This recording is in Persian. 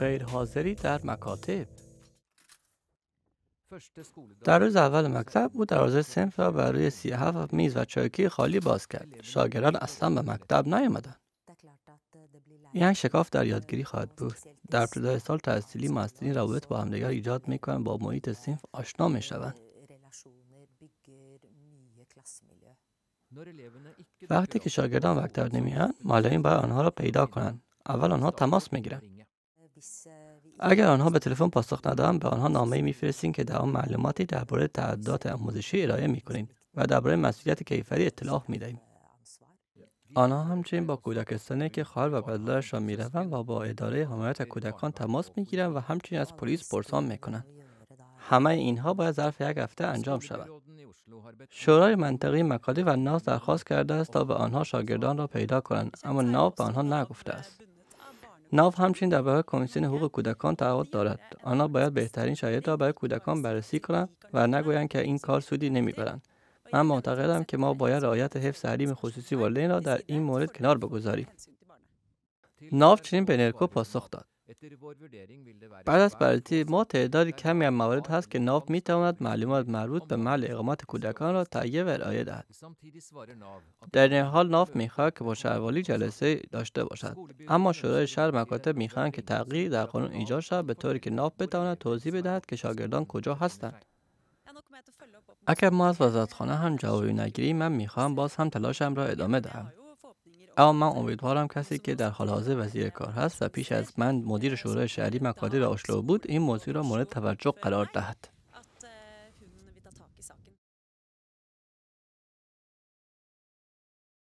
غیرحاضری در مکاتب. در روز اول مکتب او دروازه صنف را برای سی هفت میز و چایکی خالی باز کرد. شاگردان اصلا به مکتب نیامدند. این شکاف در یادگیری خواهد بود. در ابتدای سال تحصیلی مسترین روابط با همدیگر ایجاد می‌کنند. با محیط صنف آشنا می‌شوند. وقتی که شاگردان مکتب نمیان معلمین باید آنها را پیدا کنند. اول آنها تماس می‌گیرند. اگر آنها به تلفن پاسخ ندهند به آنها نامه میفرستیم که در آن معلوماتی درباره تعهدات آموزشی ارائه می‌کنیم و درباره مسئولیت کیفری اطلاع می‌دهیم. آنها همچنین با کودکستانی که خواهر و برادرش را می‌روند و با اداره حمایت کودکان تماس می‌گیرند و همچنین از پلیس پرسان می‌کنند. همه اینها باید ظرف یک هفته انجام شود. شورای منطقی مکالی و ناز درخواست کرده است تا به آنها شاگردان را پیدا کنند اما ناو به آنها نگفته است. ناو همچنین درباره کمیسیون حقوق کودکان تعهد دارد. آنها باید بهترین شرایط را برای کودکان بررسی کنند و نگویند که این کار سودی نمی‌برند. من معتقدم که ما باید رعایت حفظ حریم خصوصی والدین را در این مورد کنار بگذاریم. ناو چنین به نرکو پاسخ داد. بعد از بررسی ما تعداد کمی از موارد هست که ناو می تواند معلومات مربوط به محل اقامت کودکان را تهیه و ارائه دهد در این حال ناو می‌خواهد که با شهروالی جلسه داشته باشد اما شورای شهر مکاتب می‌خواهند که تغییر در قانون ایجاد شود به طوری که ناو بتواند توضیح بدهد که شاگردان کجا هستند اگر ما از وزارتخانه هم جوابی نگیریم من می‌خواهم باز هم تلاشم را ادامه دهم اما من امیدوارم کسی که در حال حاضر وزیر کار هست و پیش از من مدیر شورای شهری مکاتب و اشلو بود این موضوع را مورد توجه قرار دهد.